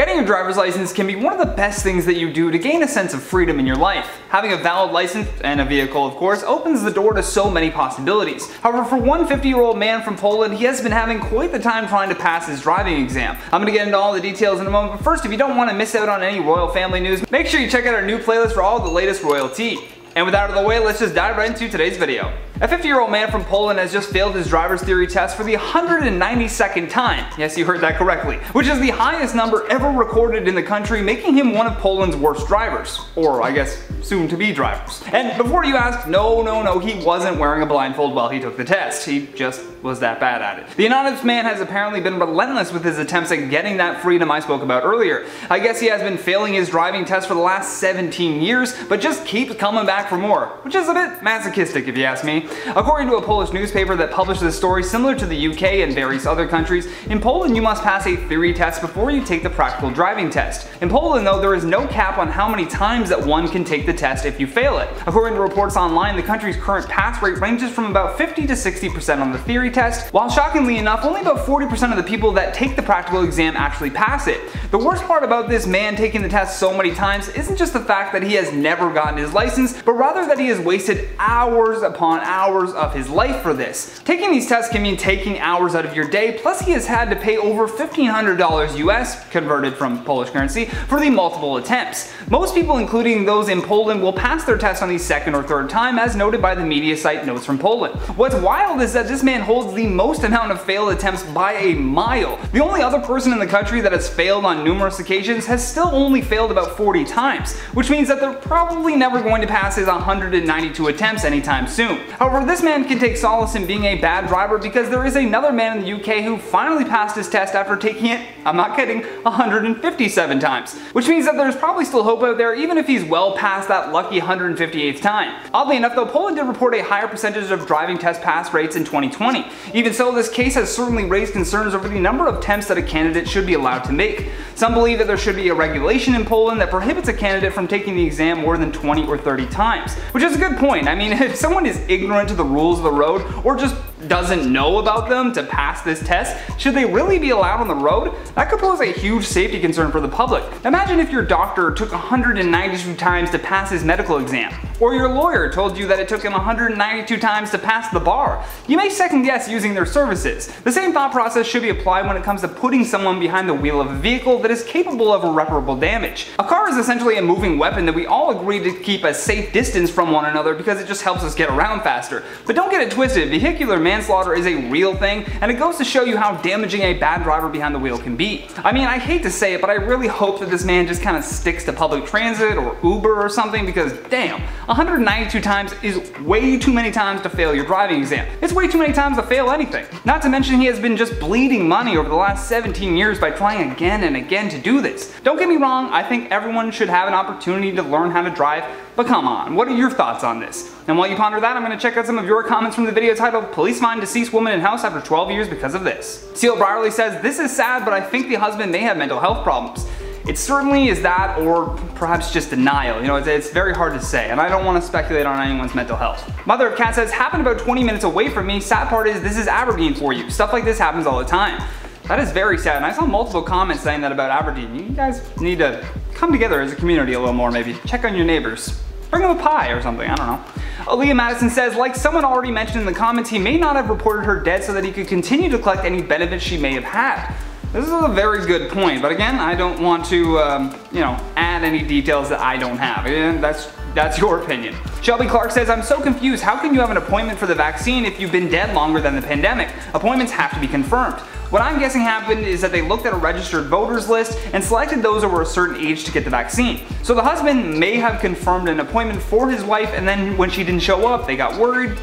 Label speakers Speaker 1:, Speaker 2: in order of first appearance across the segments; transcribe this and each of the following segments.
Speaker 1: Getting a driver's license can be one of the best things that you do to gain a sense of freedom in your life. Having a valid license, and a vehicle of course, opens the door to so many possibilities. However, for one 50 year old man from Poland, he has been having quite the time trying to pass his driving exam. I'm gonna get into all the details in a moment, but first, if you don't want to miss out on any royal family news, make sure you check out our new playlist for all the latest royalty. And with that out of the way, let's just dive right into today's video. A 50 year old man from Poland has just failed his driver's theory test for the 192nd time. Yes, you heard that correctly. Which is the highest number ever recorded in the country, making him one of Poland's worst drivers. Or, I guess, soon to be drivers. And before you ask, no, no, no, he wasn't wearing a blindfold while he took the test. He just was that bad at it. The anonymous man has apparently been relentless with his attempts at getting that freedom I spoke about earlier. I guess he has been failing his driving test for the last 17 years, but just keeps coming back for more, which is a bit masochistic if you ask me. According to a Polish newspaper that published this story similar to the UK and various other countries, in Poland you must pass a theory test before you take the practical driving test. In Poland though, there is no cap on how many times that one can take the test if you fail it. According to reports online, the country's current pass rate ranges from about 50 to 60% on the theory test, while shockingly enough, only about 40% of the people that take the practical exam actually pass it. The worst part about this man taking the test so many times isn't just the fact that he has never gotten his license, but rather that he has wasted hours upon hours of his life for this. Taking these tests can mean taking hours out of your day, plus he has had to pay over $1,500 US, converted from Polish currency, for the multiple attempts. Most people, including those in Poland, will pass their test on the second or third time, as noted by the media site Notes from Poland. What's wild is that this man holds the most amount of failed attempts by a mile. The only other person in the country that has failed on numerous occasions has still only failed about 40 times, which means that they're probably never going to pass his 192 attempts anytime soon. However, this man can take solace in being a bad driver because there is another man in the UK who finally passed his test after taking it, I'm not kidding, 157 times. Which means that there's probably still hope out there even if he's well past that lucky 158th time. Oddly enough though, Poland did report a higher percentage of driving test pass rates in 2020. Even so, this case has certainly raised concerns over the number of attempts that a candidate should be allowed to make. Some believe that there should be a regulation in Poland that prohibits a candidate from taking the exam more than 20 or 30 times. Which is a good point. I mean, if someone is ignorant to the rules of the road or just doesn't know about them to pass this test, should they really be allowed on the road? That could pose a huge safety concern for the public. Imagine if your doctor took 192 times to pass his medical exam, or your lawyer told you that it took him 192 times to pass the bar. You may second guess using their services. The same thought process should be applied when it comes to putting someone behind the wheel of a vehicle that is capable of irreparable damage. A car is essentially a moving weapon that we all agree to keep a safe distance from one another because it just helps us get around faster. But don't get it twisted, vehicular manslaughter is a real thing, and it goes to show you how damaging a bad driver behind the wheel can be. I mean, I hate to say it, but I really hope that this man just kind of sticks to public transit or Uber or something because damn, 192 times is way too many times to fail your driving exam. It's way too many times to fail anything. Not to mention he has been just bleeding money over the last 17 years by trying again and again to do this. Don't get me wrong, I think everyone should have an opportunity to learn how to drive, but come on, what are your thoughts on this? And while you ponder that, I'm going to check out some of your comments from the video titled Police Find Deceased Woman in House After 12 Years Because of This. Seal Brierly says, This is sad, but I think the husband may have mental health problems. It certainly is that, or perhaps just denial. You know, it's, it's, very hard to say, and I don't want to speculate on anyone's mental health. Mother of Cat says, happened about 20 minutes away from me. Sad part is, this is Aberdeen for you. Stuff like this happens all the time. That is very sad, and I saw multiple comments saying that about Aberdeen. You guys need to come together as a community a little more, maybe. Check on your neighbors. Bring them a pie or something, I don't know. Aaliyah Madison says, like someone already mentioned in the comments, he may not have reported her dead so that he could continue to collect any benefits she may have had. This is a very good point, but again, I don't want to, um, you know, add any details that I don't have. That's that's your opinion. Shelby Clark says, I'm so confused. How can you have an appointment for the vaccine if you've been dead longer than the pandemic? Appointments have to be confirmed. What I'm guessing happened is that they looked at a registered voters list and selected those over a certain age to get the vaccine. So the husband may have confirmed an appointment for his wife and then when she didn't show up, they got worried.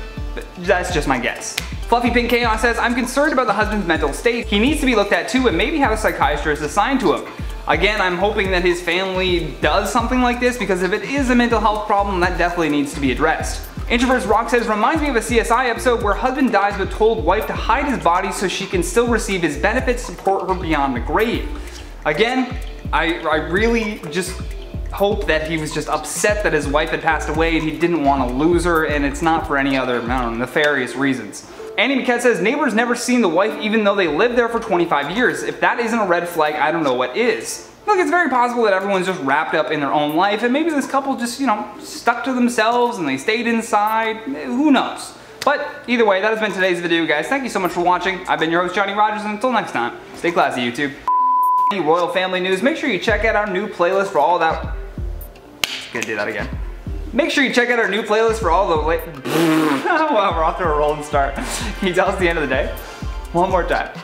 Speaker 1: That's just my guess. Fluffy Pink Chaos says, I'm concerned about the husband's mental state. He needs to be looked at too and maybe have a psychiatrist assigned to him. Again, I'm hoping that his family does something like this because if it is a mental health problem, that definitely needs to be addressed. Introverts Rock says, reminds me of a CSI episode where husband dies but told wife to hide his body so she can still receive his benefits, support her beyond the grave. Again, I, I really just hope that he was just upset that his wife had passed away and he didn't want to lose her and it's not for any other, know, nefarious reasons. Andy McKett says, neighbors never seen the wife even though they lived there for 25 years. If that isn't a red flag, I don't know what is. Look, it's very possible that everyone's just wrapped up in their own life and maybe this couple just, you know, stuck to themselves and they stayed inside. Who knows? But either way, that has been today's video, guys. Thank you so much for watching. I've been your host, Johnny Rogers, and until next time, stay classy, YouTube. Royal Family News, make sure you check out our new playlist for all that. Gonna do that again. Make sure you check out our new playlist for all the late. wow, we're off to a rolling start. Can you tell us the end of the day? One more time.